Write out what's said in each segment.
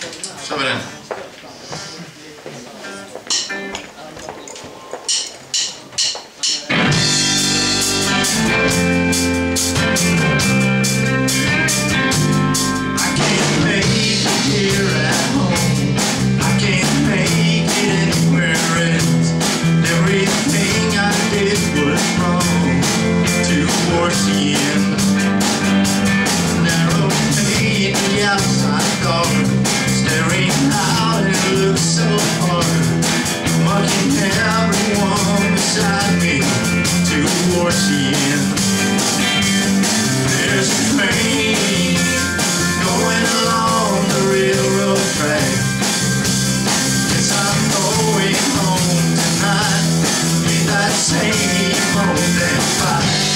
Shove it in. I can't make it here at home. I can't make it anywhere else. Everything I did was wrong towards the outside dark, same old damn fight.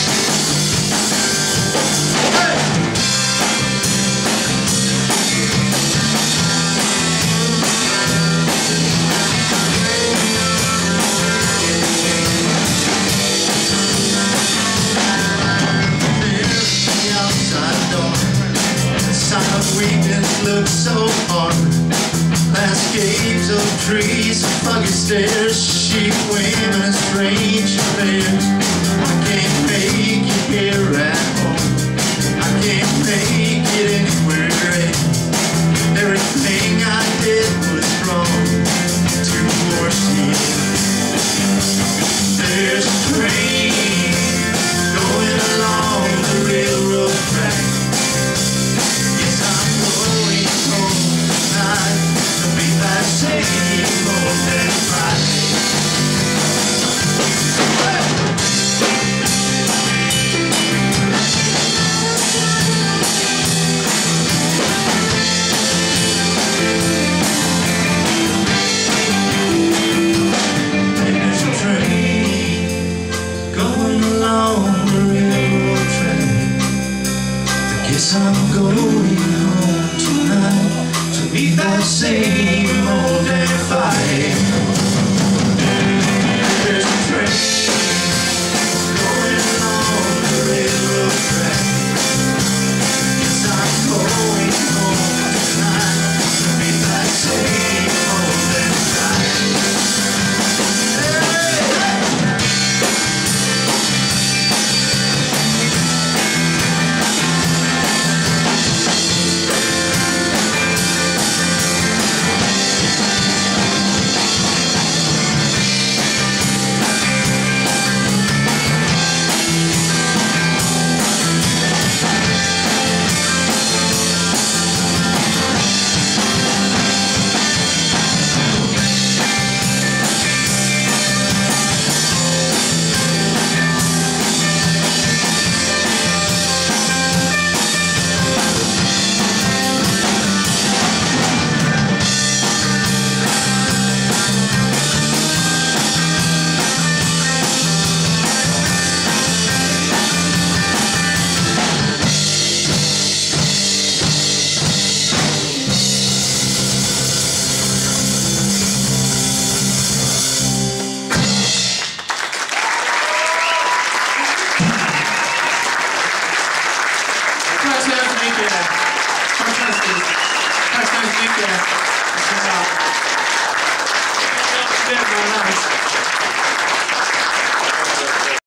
Weakness looks so hard. Landscapes of trees, foggy stairs, sheep guess I'm going home tonight to meet that same old fight. お疲れ様でした。